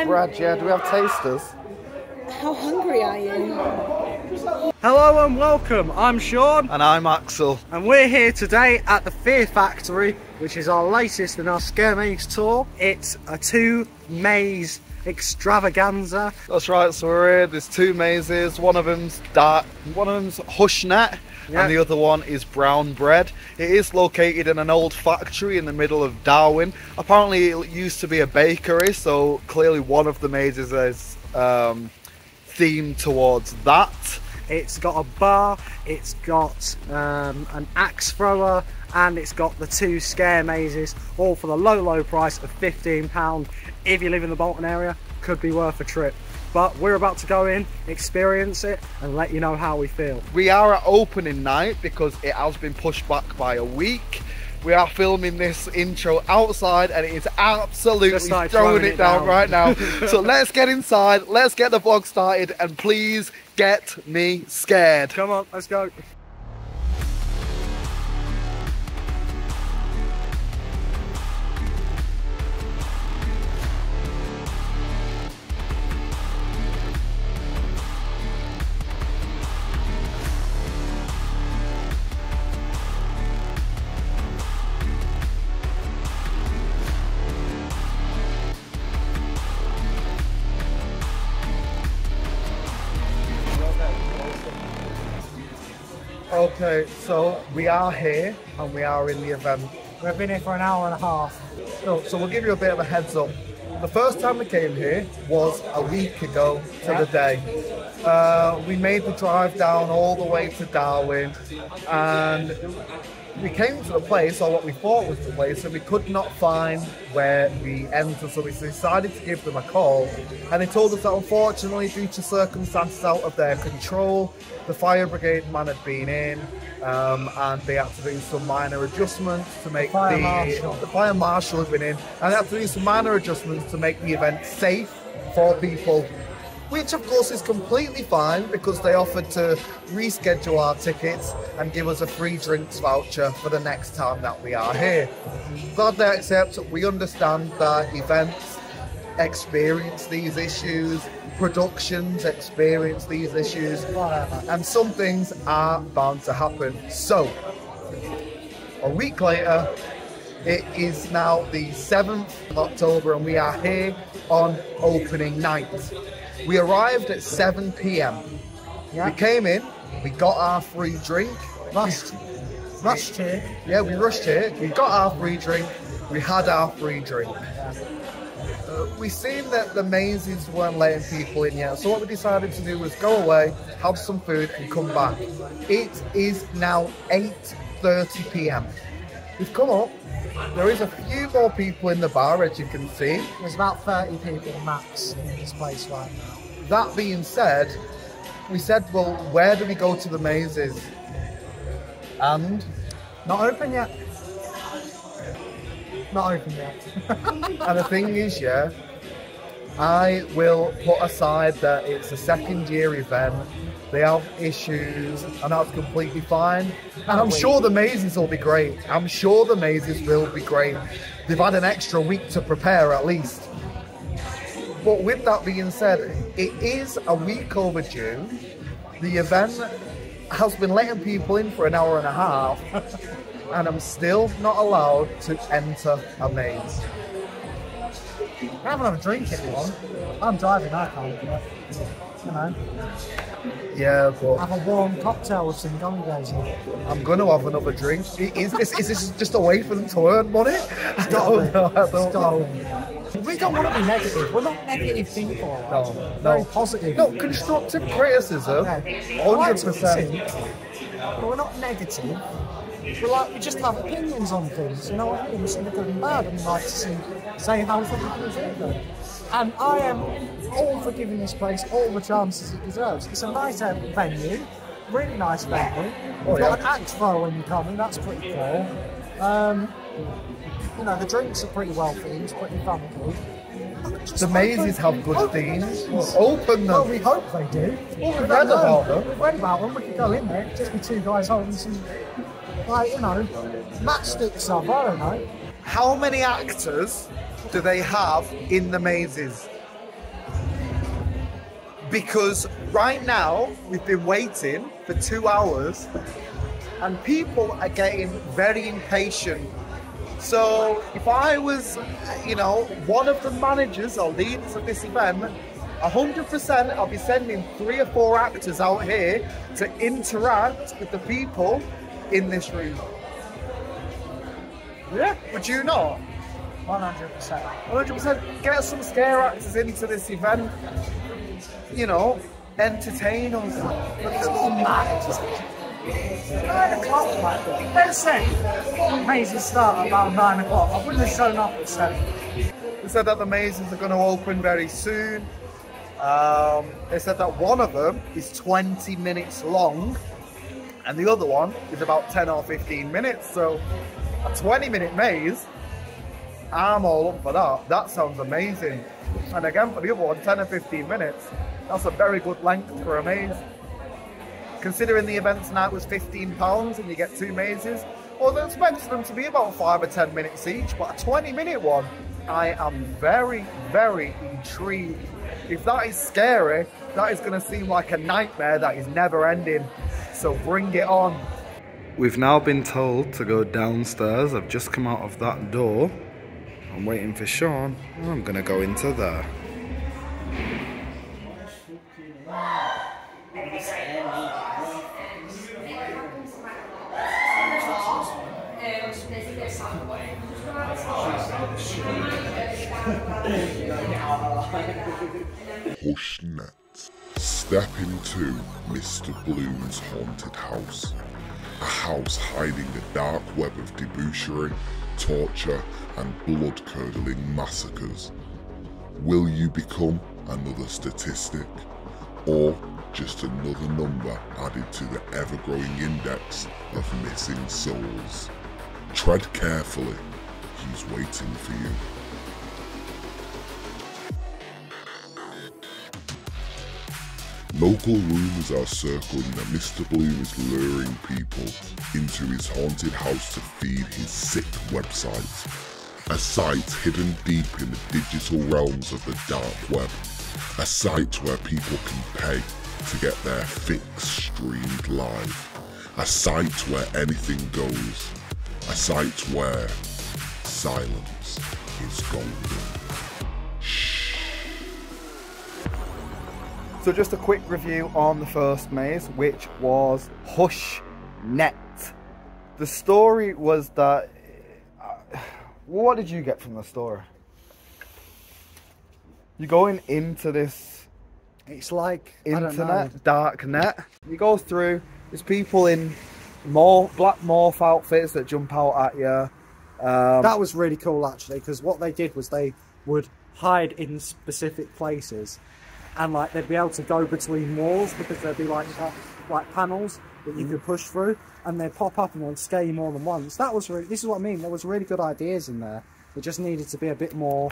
Um, Brad, yeah, do we have tasters? how hungry are you? Hello and welcome. I'm Sean, And I'm Axl. and we're here today at the Fear Factory, which is our latest in our Scare Maze tour. It's a two maze extravaganza. That's right, so we're here. There's two mazes. One of them's dark, one of them's Hushnet, Yeah. and the other one is Brown Bread. It is located in an old factory in the middle of Darwen. Apparently, it used to be a bakery, so clearly one of the mazes is um, themed towards that. It's got a bar, it's got um, an axe thrower, and it's got the two scare mazes, all for the low, low price of £15. If you live in the Bolton area, could be worth a trip. But we're about to go in, experience it, and let you know how we feel. We are at opening night because it has been pushed back by a week. We are filming this intro outside and it is absolutely throwing, throwing it, it down, down. right now. so let's get inside, let's get the vlog started and please get me scared. Come on, let's go. Okay, so we are here and we are in the event. We've been here for an hour and a half. So, so we'll give you a bit of a heads up. The first time we came here was a week ago to the day. Uh, we made the drive down all the way to Darwen and we came to the place, or what we thought was the place, and we could not find where we entered. So we decided to give them a call, and they told us that unfortunately, due to circumstances out of their control, the fire brigade man had been in, um, and they had to do some minor adjustments to make fire the marshal. the fire marshal had been in, and they had to do some minor adjustments to make the event safe for people which of course is completely fine because they offered to reschedule our tickets and give us a free drinks voucher for the next time that we are here. Glad they accept, we understand that events experience these issues, productions experience these issues, and some things are bound to happen. So, a week later, it is now the 7th of October and we are here on opening night. We arrived at 7 pm. We came in, we got our free drink. Rushed, rushed here. Yeah, we rushed here, we got our free drink, we had our free drink. Uh, we seen that the mazes weren't letting people in yet, so what we decided to do was go away, have some food, and come back. It is now 8:30 p.m. We've come up. There is a few more people in the bar, as you can see. There's about 30 people max in this place right now. That being said, we said, well, where do we go to the mazes? And Not open yet. Not open yet. And the thing is, yeah, I will put aside that it's a second year event. They have issues, and that's completely fine. And I'm sure the mazes will be great. I'm sure the mazes will be great. They've had an extra week to prepare at least. But with that being said, it is a week overdue. The event has been letting people in for an hour and a half, and I'm still not allowed to enter a maze. Have another drink if you want. I'm driving, I can't. You know, Yeah, but have a warm cocktail with some bears in. I'm gonna have another drink. Is this is this just a way for them to earn money? I don't know. I don't know. We don't want to be negative. We're not negative people. No, Very no. positive. No, constructive criticism, hundred percent. But we're not negative. We're like, we just have opinions on things, you know what I mean? We see the good and bad and we like to see, say how things are good. And I am all for giving this place all the chances it deserves. It's a nice uh, venue, really nice venue. Oh, We've got an axe thrower when you come in, that's pretty cool. Um, you know, the drinks are pretty well themed, pretty funky. The mazes have good Open themes. Open Well, we hope they do. Well, we've We read about them. We've read about them. We could go in there, just be two guys holding some, like, you know, matchsticks up. I don't know. How many actors do they have in the mazes? because right now we've been waiting for two hours and people are getting very impatient. So if I was, you know, one of the managers or leaders of this event, 100% I'll be sending three or four actors out here to interact with the people in this room. Yeah, Would you not? 100%. 100% get some scare actors into this event. You know, entertain us. It's all mad. Nine o'clock, man. Let's say amazing start about nine o'clock. I wouldn't have shown up at seven. They said that the mazes are going to open very soon. Um, they said that one of them is 20 minutes long and the other one is about 10 or 15 minutes. So a 20 minute maze, I'm all up for that. That sounds amazing. And again, for the other one, 10 or 15 minutes, that's a very good length for a maze. Considering the event tonight was £15 and you get two mazes, well, they expect them to be about 5 or 10 minutes each, but a 20 minute one, I am very, very intrigued. If that is scary, that is going to seem like a nightmare that is never ending. So bring it on. We've now been told to go downstairs. I've just come out of that door. I'm waiting for Sean. I'm gonna go into there. Hushnet. Step into Mr. Bloom's haunted house. A house hiding the dark web of debauchery, torture, and blood curdling massacres. Will you become another statistic? Or just another number added to the ever growing index of missing souls? Tread carefully, he's waiting for you. Local rumours are circling that Mr. Bloom is luring people into his haunted house to feed his sick website. A site hidden deep in the digital realms of the dark web. A site where people can pay to get their fix streamed live. A site where anything goes. A site where silence is golden. So just a quick review on the first maze, which was Hush Net. The story was that. uh, what did you get from the story? You're going into this It's like I don't know. internet, dark net. You go through, there's people in more black morph outfits that jump out at you. Um, That was really cool actually, because what they did was they would hide in specific places, and like they'd be able to go between walls because there'd be like like panels that you could mm-hmm. push through, and they'd pop up and they'd scare you more than once. That was really, this is what I mean. There was really good ideas in there. It just needed to be a bit more.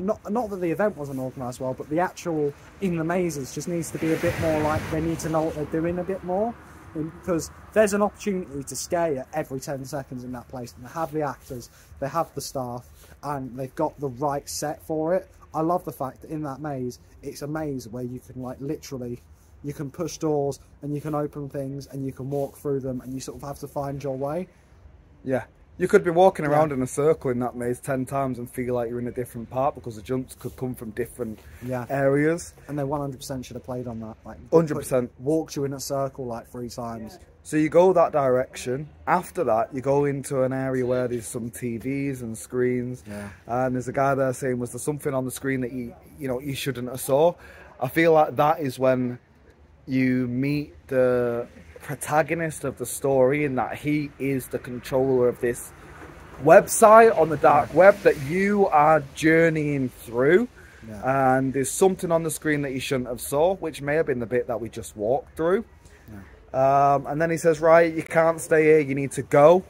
Not not that the event wasn't organised well, but the actual in the mazes just needs to be a bit more like they need to know what they're doing a bit more because there's an opportunity to scare you every 10 seconds in that place and they have the actors they have the staff and they've got the right set for it i love the fact that in that maze it's a maze where you can like literally you can push doors and you can open things and you can walk through them and you sort of have to find your way Yeah. You could be walking around in a circle in that maze 10 times and feel like you're in a different part because the jumps could come from different Yeah. areas. and they 100% should have played on that like 100%. walked you in a circle like three times So you go that direction. After that, you go into an area where there's some TVs and screens. Yeah. And there's a guy there saying, was there something on the screen that you, you know, you shouldn't have saw? I feel like that is when you meet the protagonist of the story in that he is the controller of this website on the dark web that you are journeying through. Yeah. And there's something on the screen that you shouldn't have saw, which may have been the bit that we just walked through. Um, and then he says, right, you can't stay here, you need to go.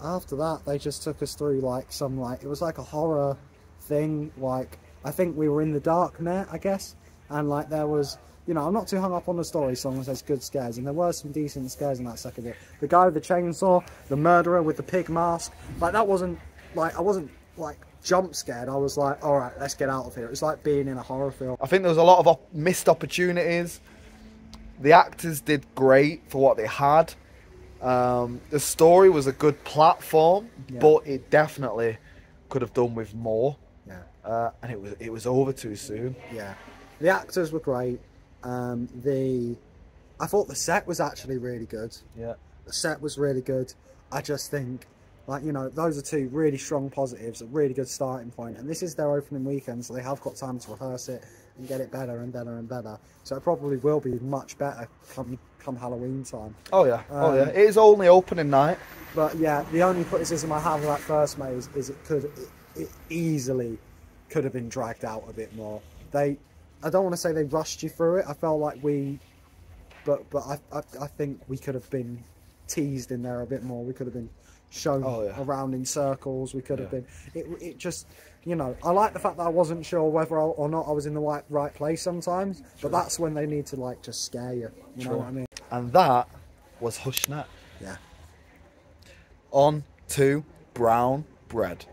after that they just took us through like some like it was like a horror thing like i think we were in the dark net i guess and like there was you know i'm not too hung up on the story so long as there's good scares and there were some decent scares in that second bit the guy with the chainsaw the murderer with the pig mask like that wasn't like i wasn't like jump scared. I was like, all right, let's get out of here. It was like being in a horror film. I think there was a lot of op- missed opportunities. The actors did great for what they had. Um, the story was a good platform, Yeah. but it definitely could have done with more. Yeah. Uh, and it was it was over too soon. Yeah, the actors were great. Um, the I thought the set was actually really good. Yeah. The set was really good. I just think, like you know, those are two really strong positives, a really good starting point. And this is their opening weekend, so they have got time to rehearse it and get it better and better and better. So it probably will be much better come come Halloween time. Oh yeah. oh Um, yeah. It is only opening night. But yeah, the only criticism I have of that first maze is it could it, it easily could have been dragged out a bit more. They, I don't want to say they rushed you through it. I felt like we, but but I I, I think we could have been teased in there a bit more. We could have been shown Oh, yeah. around in circles. We could have been. It it just. You know, I like the fact that I wasn't sure whether I, or not I was in the right right place sometimes, but that's when they need to like just scare you. You know True. what I mean? And that was Hushnet. Yeah. On to brown bread.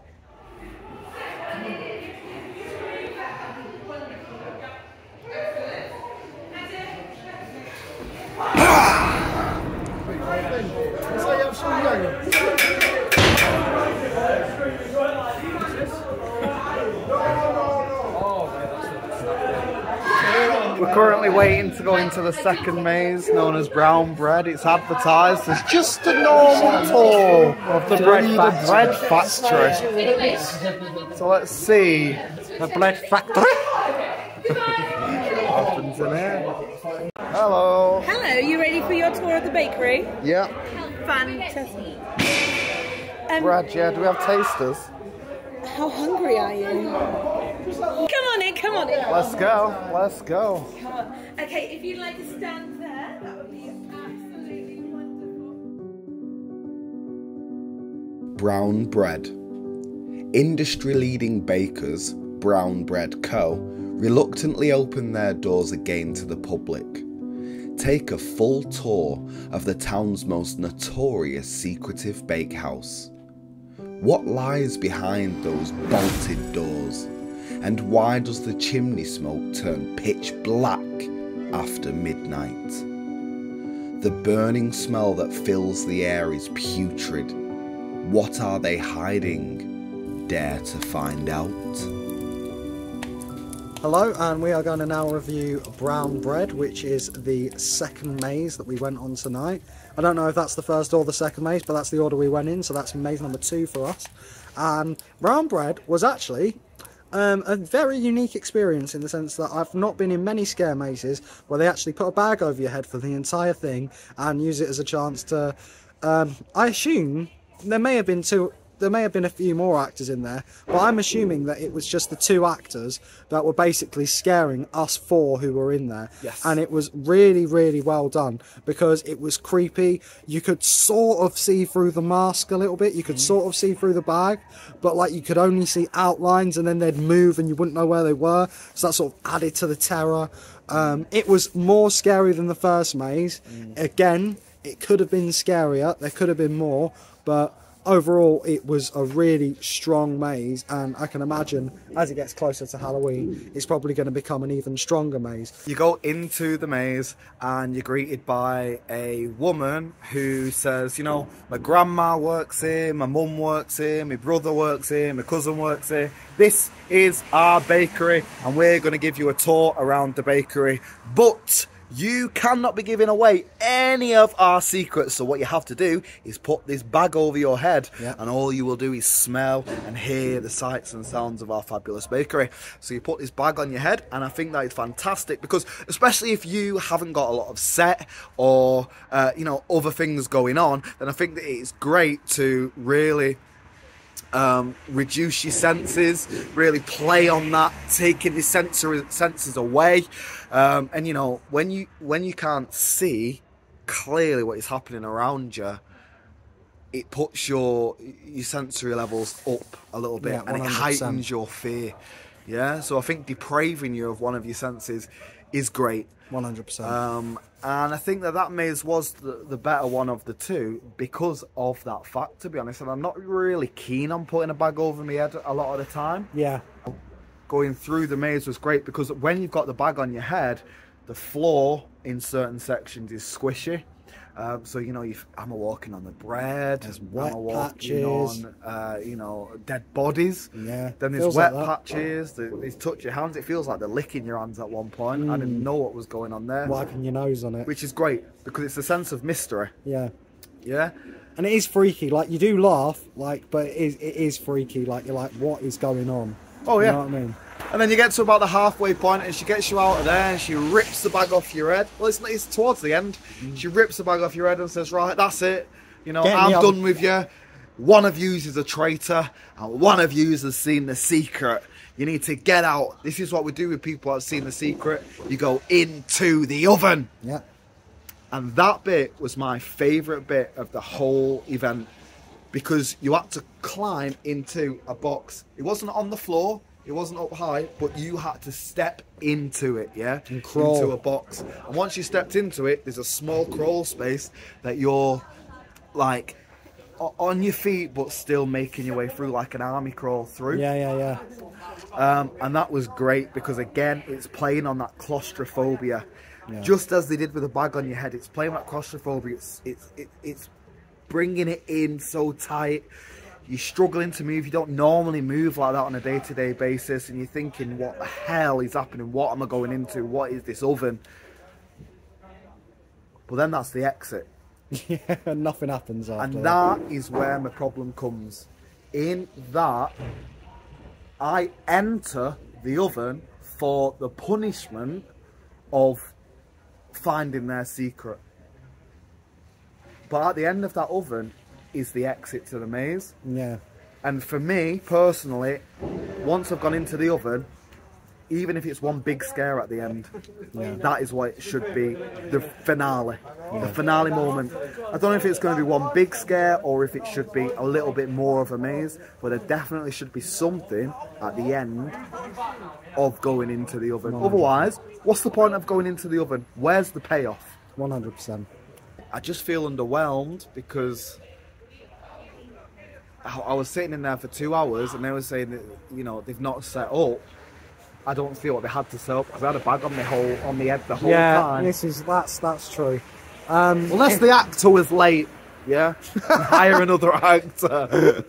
We're currently waiting to go into the second maze known as Brown Bread. It's advertised as just a normal tour of the bread, bread factory. So let's see the bread factory. happens in here? Hello. Hello, you ready for your tour of the bakery? Yeah. Fantastic. Um, Brad, yeah, do we have tasters? How hungry are you? Come on in, come on in. Let's go. Let's go. Come on. Okay, if you'd like to stand there, that would be absolutely wonderful. Brown Bread. Industry leading bakers, Brown Bread Co., reluctantly open their doors again to the public. Take a full tour of the town's most notorious secretive bakehouse. What lies behind those bolted doors? And why does the chimney smoke turn pitch black after midnight? The burning smell that fills the air is putrid. What are they hiding? Dare to find out. Hello, and we are going to now review Brown Bread, which is the second maze that we went on tonight. I don't know if that's the first or the second maze, but that's the order we went in, so that's maze number two for us. And Brown Bread was actually um, a very unique experience in the sense that I've not been in many scare mazes where they actually put a bag over your head for the entire thing and use it as a chance to. Um, I assume there may have been two there may have been a few more actors in there, but I'm assuming that it was just the two actors that were basically scaring us four who were in there. Yes. And it was really, really well done because it was creepy. You could sort of see through the mask a little bit, you could sort of see through the bag, but like you could only see outlines and then they'd move and you wouldn't know where they were. So that sort of added to the terror. Um, it was more scary than the first maze. Again, it could have been scarier, there could have been more, but overall it was a really strong maze and i can imagine as it gets closer to halloween it's probably going to become an even stronger maze You go into the maze and you're greeted by a woman who says, you know, my grandma works here, my mum works here, my brother works here, my cousin works here. This is our bakery and we're going to give you a tour around the bakery. But you cannot be giving away any of our secrets. So what you have to do is put this bag over your head Yeah. and all you will do is smell and hear the sights and sounds of our fabulous bakery. So you put this bag on your head, and I think that is fantastic because, especially if you haven't got a lot of set or uh, you know other things going on, then I think that it's great to really um, reduce your senses, really play on that, taking the sensory senses away, um, and you know when you when you can't see clearly what is happening around you, it puts your your sensory levels up a little bit, Yeah, and it heightens your fear. Yeah, so I think depraving you of one of your senses is great. 100%. Um, and I think that that maze was the, the better one of the two because of that fact, to be honest. And I'm not really keen on putting a bag over my head a lot of the time. yeah. Going through the maze was great because when you've got the bag on your head, the floor in certain sections is squishy. Um, so you know, you I'm walking on the bread. There's I'm wet patches. on, uh, you know, dead bodies. Yeah, Then there's feels wet like patches. They, they touch your hands. It feels like they're licking your hands at one point. I didn't know what was going on there, Wiping your nose on it. which is great because it's a sense of mystery. yeah. Yeah. And it is freaky. Like, you do laugh, like, but it is, it is freaky. Like, you're like, what is going on? Oh, yeah. You know what I mean? And then you get to about the halfway point, and she gets you out of there, and she rips the bag off your head. Well, it's, it's towards the end. Mm-hmm. She rips the bag off your head and says, "Right, that's it. You know, Get I'm out." done with you. One of you is a traitor, and one of you has seen the secret. You need to get out. This is what we do with people that have seen the secret. You go into the oven." Yeah. And that bit was my favourite bit of the whole event because you had to climb into a box. It wasn't on the floor, it wasn't up high, but you had to step into it, yeah? And crawl. Into a box. And once you stepped into it, there's a small crawl space that you're like on your feet, but still making your way through like an army crawl through. Yeah, yeah, yeah. Um, and that was great because again, it's playing on that claustrophobia, just as they did with the bag on your head. It's playing on that claustrophobia. It's it's it, it's bringing it in so tight. You're struggling to move. You don't normally move like that on a day-to-day basis, and you're thinking, "What the hell is happening? What am I going into? What is this oven?" But then that's the exit. yeah. Nothing happens after And that. that is where my problem comes. In that, I enter the oven for the punishment of finding their secret. But at the end of that oven is the exit to the maze. Yeah. And for me, personally, once I've gone into the oven, even if it's one big scare at the end, that is what it should be. The finale. The finale moment. I don't know if it's going to be one big scare or if it should be a little bit more of a maze, but there definitely should be something at the end of going into the oven. Otherwise, what's the point of going into the oven? Where's the payoff? 100%. I just feel underwhelmed because I, was sitting in there for two hours and they were saying that you know they've not set up. I don't feel what they had to set up because I had a bag on my whole on the head the whole Yeah, time. this is, that's, that's true. Um, Unless the actor was late, yeah, hire another actor.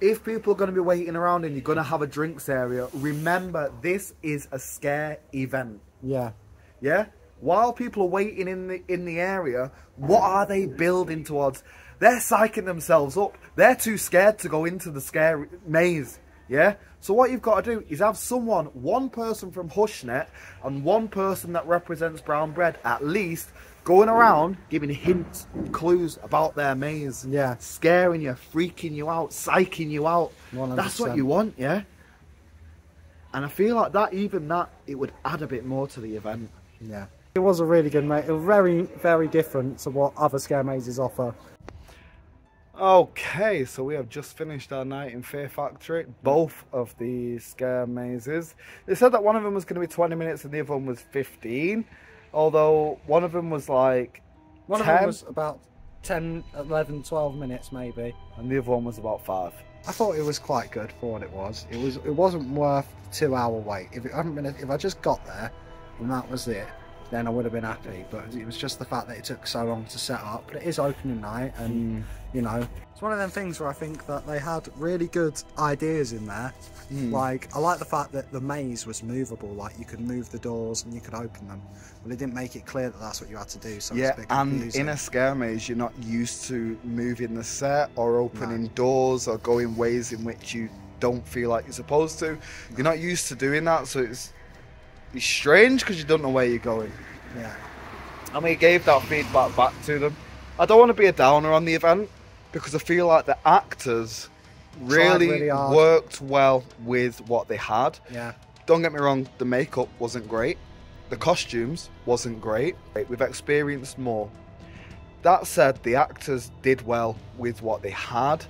if people are going to be waiting around and you're going to have a drinks area, remember this is a scare event. yeah. Yeah. While people are waiting in the in the area, what are they building towards? They're psyching themselves up. They're too scared to go into the scary maze. Yeah. So what you've got to do is have someone, one person from Hushnet and one person that represents Brown Bread, at least going around giving hints, clues about their maze. Yeah. Scaring you, freaking you out, psyching you out. That's what you want. Yeah. And I feel like that, even that, it would add a bit more to the event. Yeah. It was a really good maze. It was very, very different to what other scare mazes offer. Okay, so we have just finished our night in Fear Factory, both of the scare mazes. They said that one of them was going to be 20 minutes and the other one was 15, although one of them was like One 10 of them was about 10, 11, 12 minutes maybe. and the other one was about 5. I thought it was quite good for what it was. It was. It wasn't worth the two-hour wait. If it hadn't been, if I just got there and that was it, then I would have been happy. But it was just the fact that it took so long to set up. But it is opening night, and mm. you know, it's one of them things where I think that they had really good ideas in there. Mm. Like I like the fact that the maze was movable. Like you could move the doors and you could open them. But they didn't make it clear that that's what you had to do. So it's Yeah, and in a scare maze, you're not used to moving the set or opening doors or going ways in which you don't feel like you're supposed to. You're not used to doing that, so it's it's strange because you don't know where you're going. yeah. and we gave that feedback back to them. I don't want to be a downer on the event because I feel like the actors really, really worked well with what they had. Yeah. Don't get me wrong, the makeup wasn't great, the costumes wasn't great. We've experienced more. That said, the actors did well with what they had,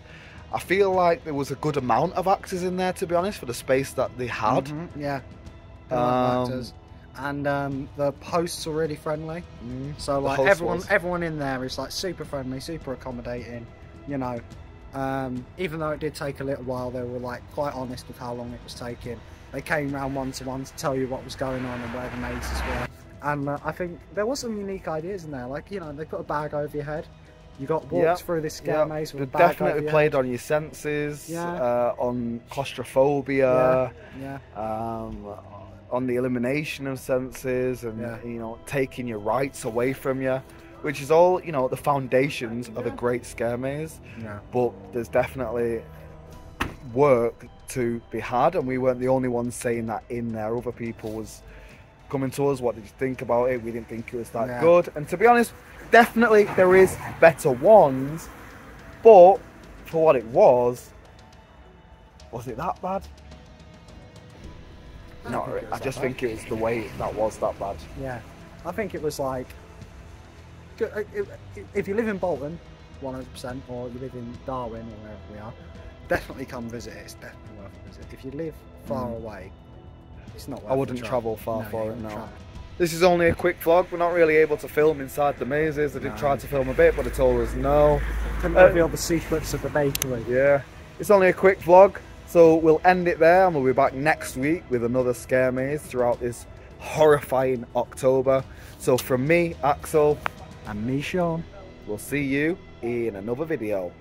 I feel like there was a good amount of actors in there, to be honest, for the space that they had. Mhm, Yeah. Um, actors. And um, the hosts are really friendly. Mm. So like everyone, was. everyone in there is like super friendly, super accommodating. You know, um, even though it did take a little while, they were like quite honest with how long it was taking. They came round one to one to tell you what was going on and where the mazes were. And uh, I think there was some unique ideas in there. Like you know, they put a bag over your head. You got walked Yeah, through this scare Yeah, maze with they a bag over definitely played on your senses, Yeah. uh, on claustrophobia, head. Yeah, um, on the elimination of senses, and Yeah. you know, taking your rights away from you, which is all you know the foundations of a great scare maze. yeah, But there's definitely work to be had, and we weren't the only ones saying that in there. Other people was coming to us. What did you think about it? We didn't think it was that Yeah. good. And to be honest, definitely there is better ones, but for what it was, was it that bad? I No, don't think it was I that just bad. think it was the way that was that bad. yeah. I think it was like, uh, if you live in Bolton, 100%, or you live in Darwen or wherever we are, definitely come visit it. It's definitely worth a visit. If you live far away, it's not. Worth I wouldn't travel. travel far No, for it. No. travel. This is only a quick vlog. We're not really able to film inside the mazes. I did No. try to film a bit, but they told us no. Couldn't Uh, reveal the secrets of the bakery. Yeah, it's only a quick vlog, so we'll end it there and we'll be back next week with another scare maze throughout this horrifying October. So from me, Axl, And me, Sean. we'll see you in another video.